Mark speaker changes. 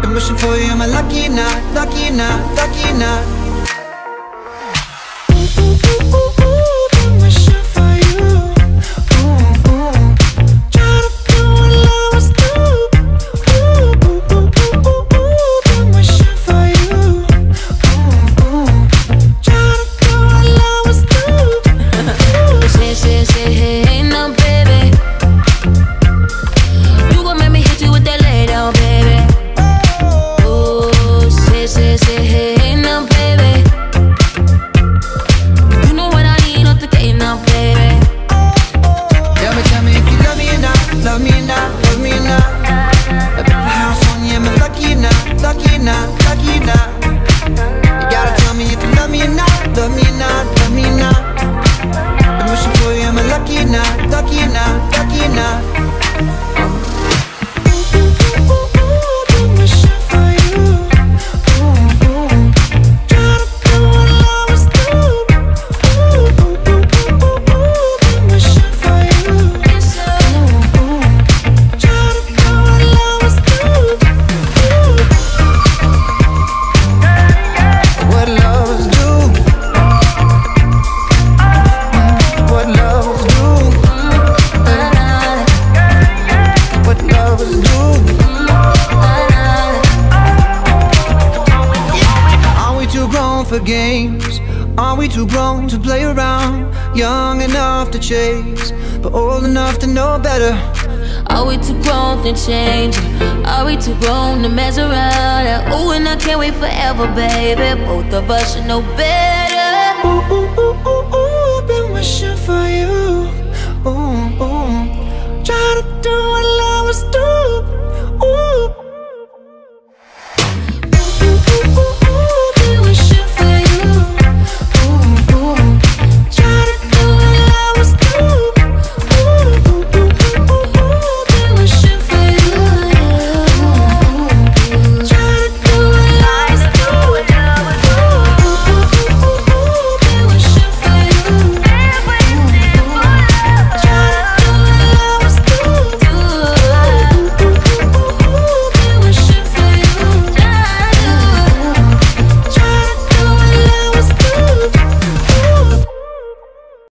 Speaker 1: Been wishing for you, am lucky or lucky or lucky or not? Ooh, ooh, ooh, ooh, ooh, been for games? Are we too grown to play around? Young enough to chase, but old enough to know better.
Speaker 2: Are we too grown to change? Are we too grown to mess around? Oh, and I can't wait forever, baby. Both of us should know better.
Speaker 1: Ooh, ooh, ooh, ooh, ooh, been wishing for you.